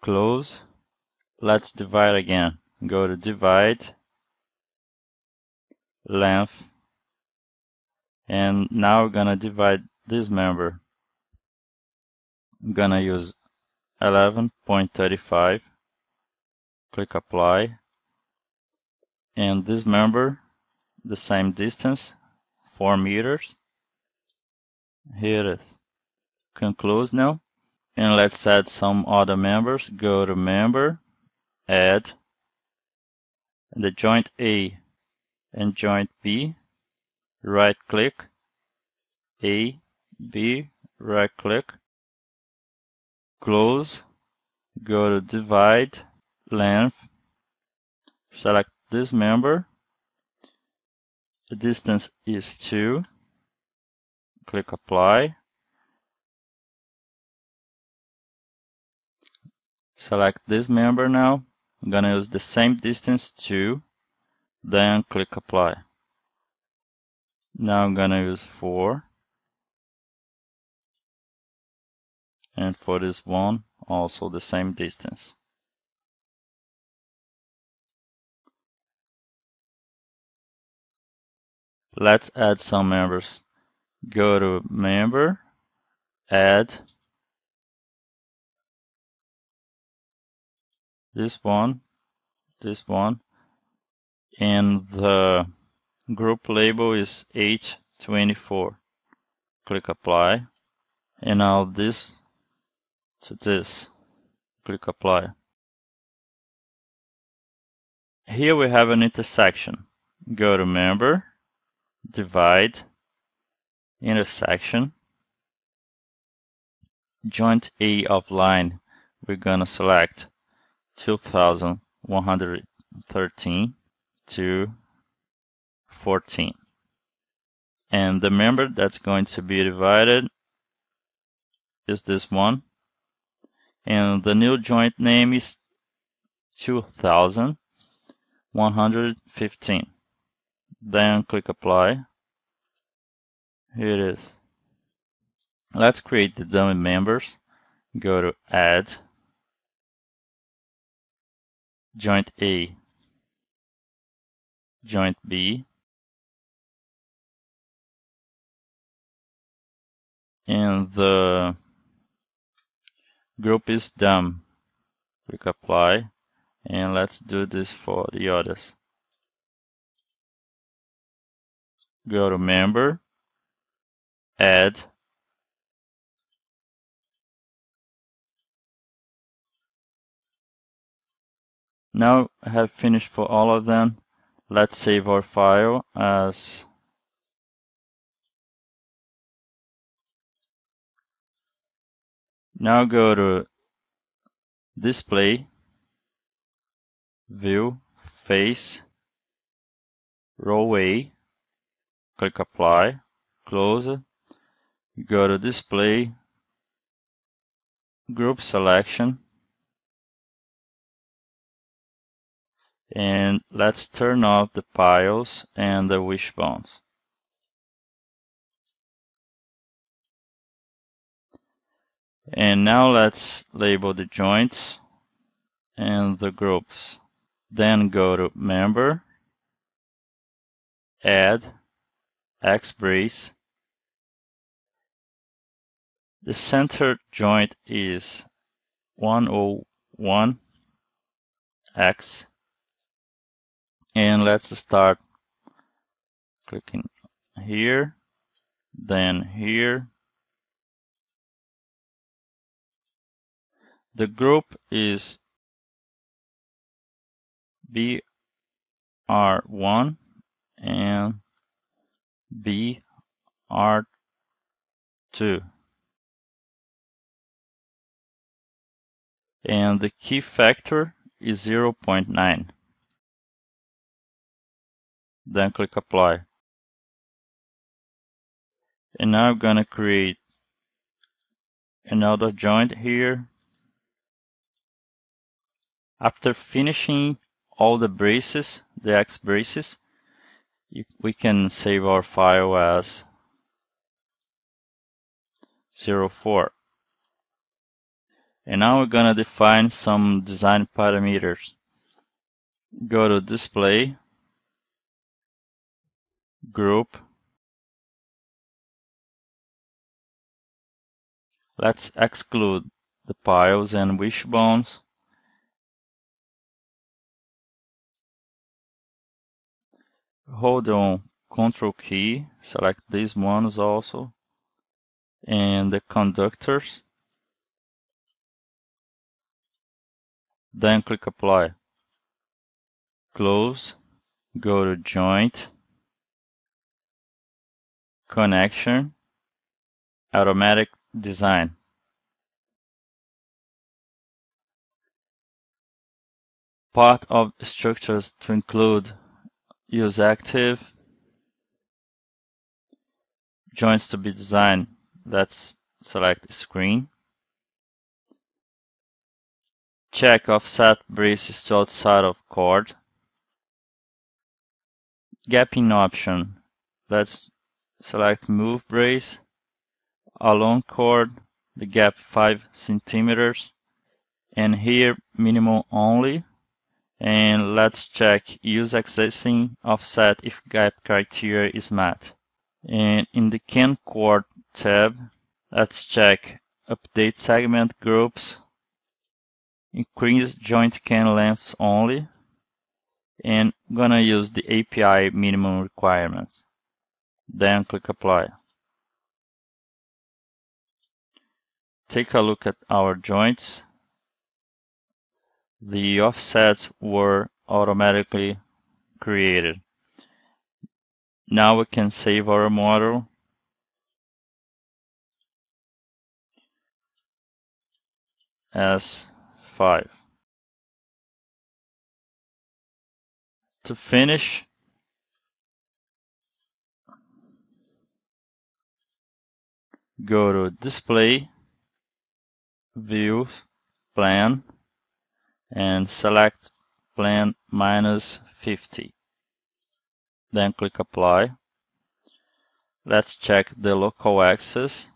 Close. Let's divide again. Go to divide, length, and now we're gonna divide this member. I'm gonna use 11.35 click apply and this member the same distance 4 meters here it is. Can close now and let's add some other members. Go to member add and the joint A and joint B right click A B right click close, go to divide, length, select this member, the distance is 2, click apply, select this member now, I'm gonna use the same distance 2, then click apply. Now I'm gonna use 4, and for this one also the same distance. Let's add some members. Go to member, add this one, this one, and the group label is H24. Click apply, and now this to this. Click apply. Here we have an intersection. Go to member, divide, intersection, joint A of line. We're gonna select 2113 to 14. And the member that's going to be divided is this one and the new joint name is 2115. Then click apply. Here it is. Let's create the dummy members. Go to add, joint A, joint B, and the group is done. Click apply and let's do this for the others. Go to member, add, Now I have finished for all of them. Let's save our file as Now go to Display, View, Face, Row A, click Apply, close go to Display, Group Selection, and let's turn off the piles and the wishbones. And now let's label the joints and the groups. Then go to member, add, X brace. The center joint is 101 X. And let's start clicking here, then here, The group is BR1 and BR2. And the key factor is 0.9. Then click apply. And now I'm going to create another joint here After finishing all the braces, the X braces, you, we can save our file as 04. And now we're going to define some design parameters. Go to display, group, let's exclude the piles and wishbones. Hold on Control key, select these ones also, and the conductors. Then click Apply. Close, go to Joint, Connection, Automatic Design. Part of structures to include use active, joints to be designed. Let's select screen. Check offset braces to outside of chord. Gapping option. Let's select move brace. Along chord, the gap 5 centimeters. And here minimum only. And let's check use existing offset if gap criteria is met. And in the can chord tab, let's check update segment groups increase joint can lengths only, and gonna use the API minimum requirements. Then click apply. Take a look at our joints. The offsets were automatically created. Now we can save our model as 5. To finish, go to Display, View, Plan, and select Plan minus 50. Then click Apply. Let's check the local axis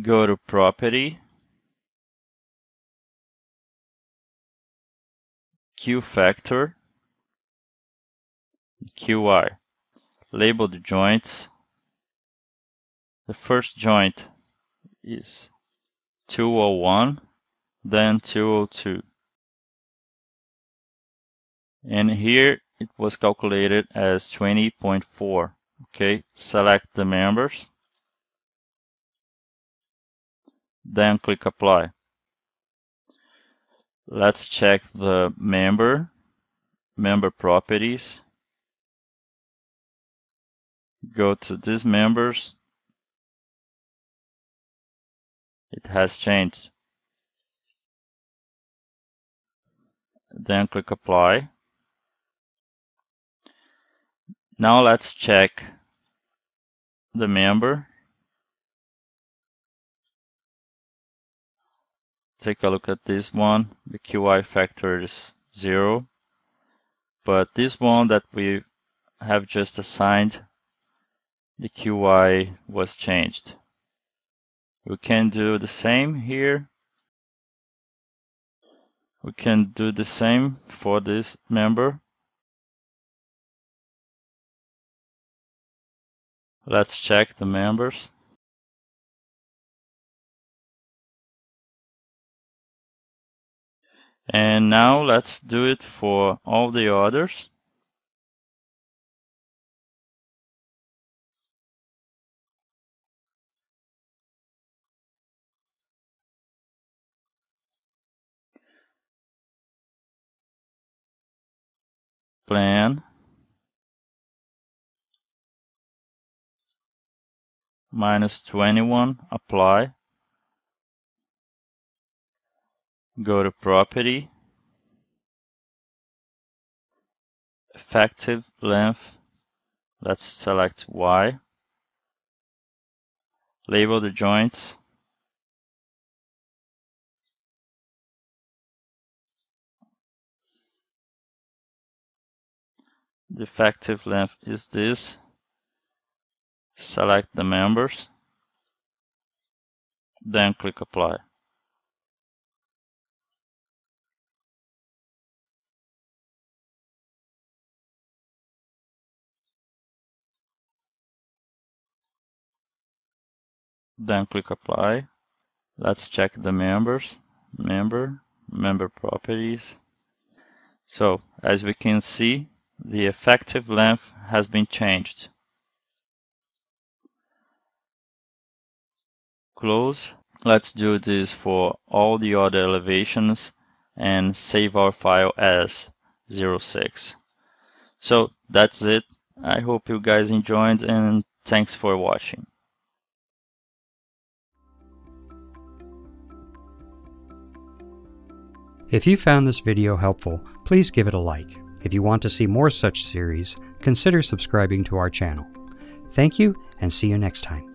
go to Property, Q factor, QI. Label the joints. The first joint is 201, then 202. And here it was calculated as 20.4. Okay, select the members then click apply. Let's check the member, member properties. Go to these members. It has changed. Then click apply. Now let's check the member take a look at this one. The QI factor is zero. But this one that we have just assigned, the QI was changed. We can do the same here. We can do the same for this member. Let's check the members. And now let's do it for all the others. Plan. Minus 21, apply. Go to Property, Effective Length, let's select Y. Label the joints. The effective length is this. Select the members, then click apply. Then click apply. Let's check the members, member, member properties. So as we can see, the effective length has been changed. Close. Let's do this for all the other elevations and save our file as 06. So that's it. I hope you guys enjoyed and thanks for watching. If you found this video helpful, please give it a like. If you want to see more such series, consider subscribing to our channel. Thank you and see you next time.